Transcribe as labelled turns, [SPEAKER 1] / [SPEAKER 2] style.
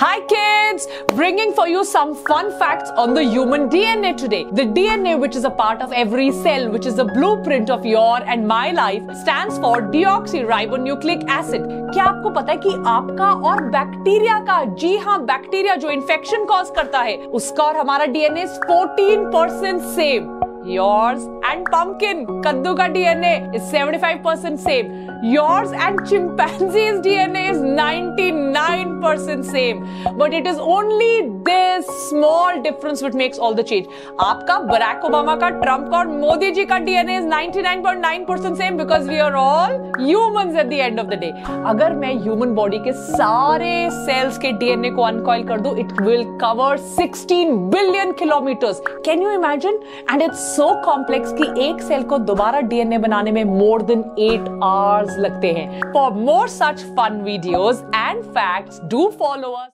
[SPEAKER 1] Hi kids! Bringing for you some fun facts on the human DNA today. The DNA which is a part of every cell, which is the blueprint of your and my life, stands for deoxyribonucleic acid. क्या आपको पता है कि आपका और bacteria का जी हाँ bacteria जो इन्फेक्शन कॉज करता है उसका और हमारा DNA 14 percent same yours and pumpkin kaddu ka dna is 75% same yours and chimpanzee's dna is 99% same. But it is only this small difference which makes all the change. आपका Barack Obama का Trump का और मोदी जी का DNA is 99.9% same because we are all humans at the end of the day अगर मैं human body के सारे sales के डीएनए को अनकॉइल कर दूँ it will cover 16 billion kilometres can you imagine and it's so complex कि एक सेल को दोबारा डीएनए बनाने में मोर देन एट आवर्स लगते हैं. For more such fun videos and facts do follow us